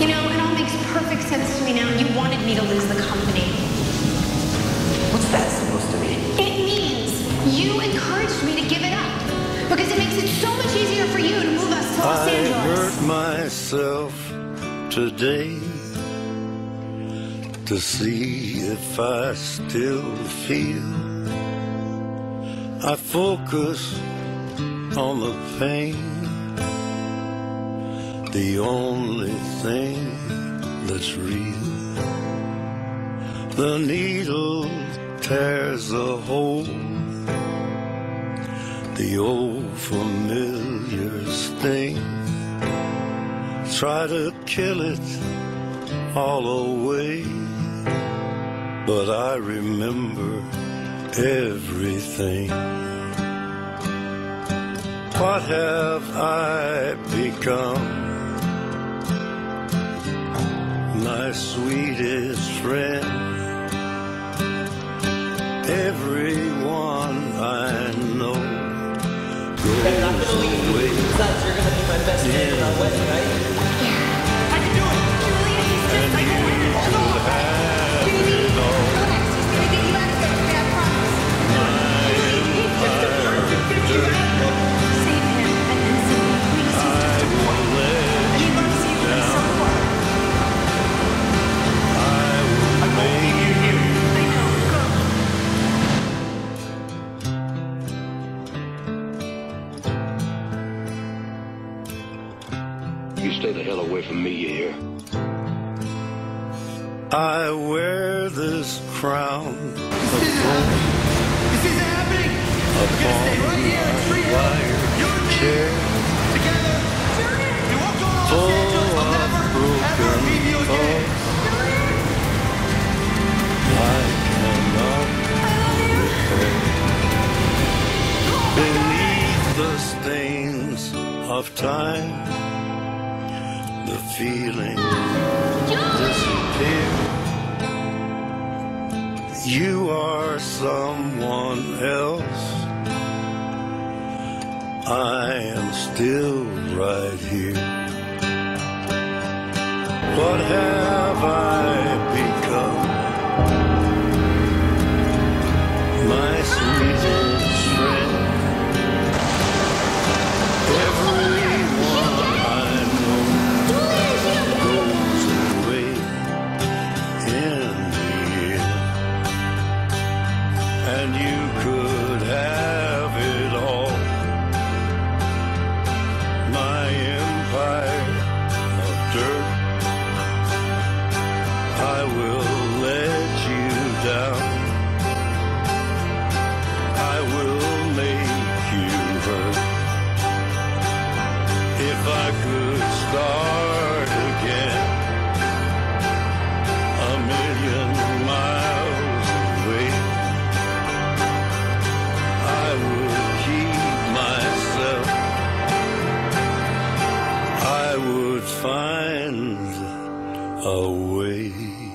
You know, it all makes perfect sense to me now. You wanted me to lose the company. What's that supposed to mean? It means you encouraged me to give it up because it makes it so much easier for you to move us to Los I Angeles. hurt myself today to see if I still feel. I focus on the pain, the only thing that's real. The needle tears a hole, the old familiar sting. Try to kill it all away, but I remember everything. What have I become? My sweetest friend. Everyone I know goes away. Besides, you're gonna be my best man You stay the hell away from me, you hear? I wear this crown This isn't happening. This isn't happening. We're gonna stay right here in Tree Hill. You and me. chair Together. We won't go to Los full Angeles. I'll of never, ever broken leave you again. I cannot repair. Beneath the stains of time, the feeling disappear. You are someone else. I am still right here. What find a way.